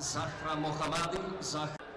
Zahra Mohammadi, Zahra